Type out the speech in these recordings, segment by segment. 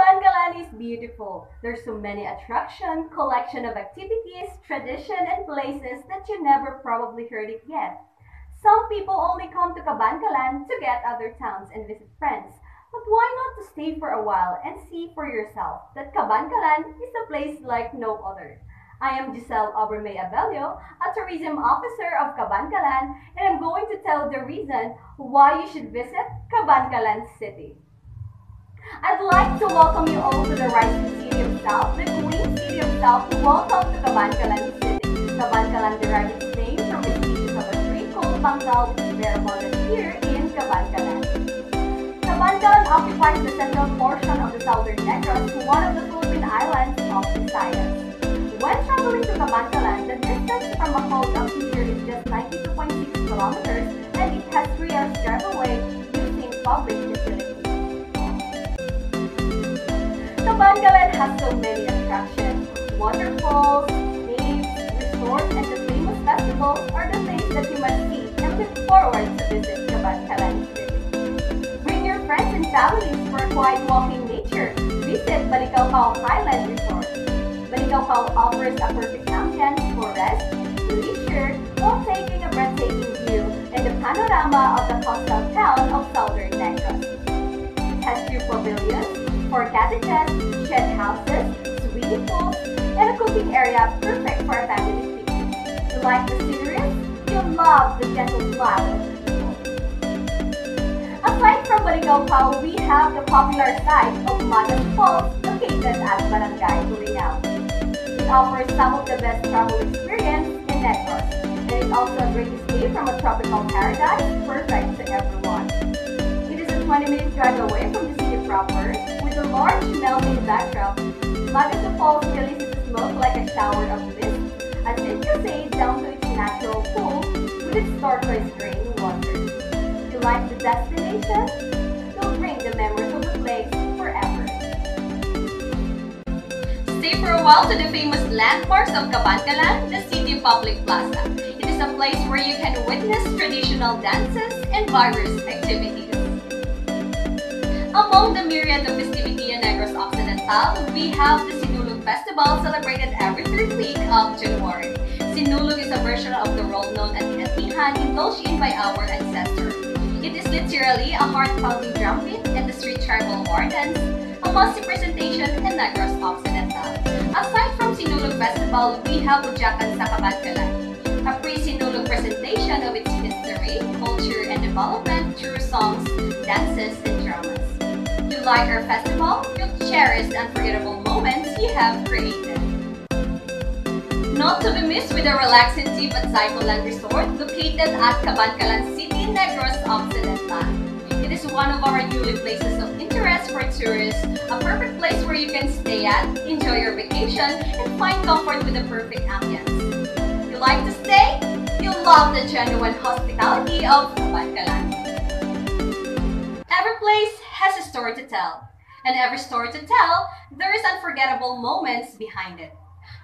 Kabankalan is beautiful. There's so many attraction, collection of activities, tradition, and places that you never probably heard it yet. Some people only come to Kabankalan to get other towns and visit friends. But why not to stay for a while and see for yourself that Kabankalan is a place like no other. I am Giselle Obermay Abello, a tourism officer of Kabankalan, and I'm going to tell the reason why you should visit Kabankalan City. I'd like to welcome you all to the rising of South, the Queen of South. Welcome to Kabankalan City. Kabankalan derived its name from the species of a tree called bangkal, which very abundant here in Kabankalan. Kabankalan occupies the central portion of the southern Negros, one of the Philippine islands of Visayas. When traveling to Kabankalan, the distance from Macau up here is just 92.6 kilometers and it has 3 hours drive away using public Kabankalan has so many attractions. Waterfalls, caves, resorts, and the famous festivals are the things that you must see and look forward to visit Kabankalan City. Bring your friends and families for a quiet walking nature. Visit Balikao Highland Resort. Balikao offers a perfect ambience for rest, leisure, while taking a breathtaking view in the panorama of the coastal cottages, shed houses, swimming pools, and a cooking area perfect for a family picnic. You like the scenery? You'll love the gentle people. Aside from Baligao, we have the popular site of Magas Falls located at Barangay Turinao. It offers some of the best travel experience in Negros, and it's also a great escape from a tropical paradise, perfect to everyone. It is a 20-minute drive away from the city proper, with a large mountain backdrop. Magas Falls releases smoke like a shower of mist, as it cascades down to its natural pool with its turquoise green water. If you like the destination, you'll bring the memories of the place forever. Stay for a while to the famous landmarks of Kabankalan, the City Public Plaza. It is a place where you can witness traditional dances and various activities. Among the myriad of festivity in Negros Occidental, we have the Sinulog Festival celebrated every third week of January. Sinulog is a version of the role known as Atihan indulged in by our ancestors. It is literally a heart-pounding drum beat and the street tribal war dance, a must-see presentation in Negros Occidental. Aside from Sinulog Festival, we have Ujakan sa Kabankalan, a pre-Sinulog presentation of its history, culture, and development through songs, dances, like our festival? You'll cherish the unforgettable moments you have created. Not to be missed with a relaxing trip at Zycoland Resort located at Kabankalan City, Negros Occidental. It is one of our newly places of interest for tourists, a perfect place where you can stay at, enjoy your vacation, and find comfort with the perfect ambience. You like to stay? You'll love the genuine hospitality of Kabankalan. Every place story to tell, and every story to tell, there is unforgettable moments behind it.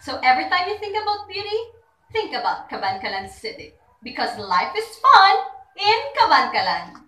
So every time you think about beauty, think about Kabankalan City. Because life is fun in Kabankalan.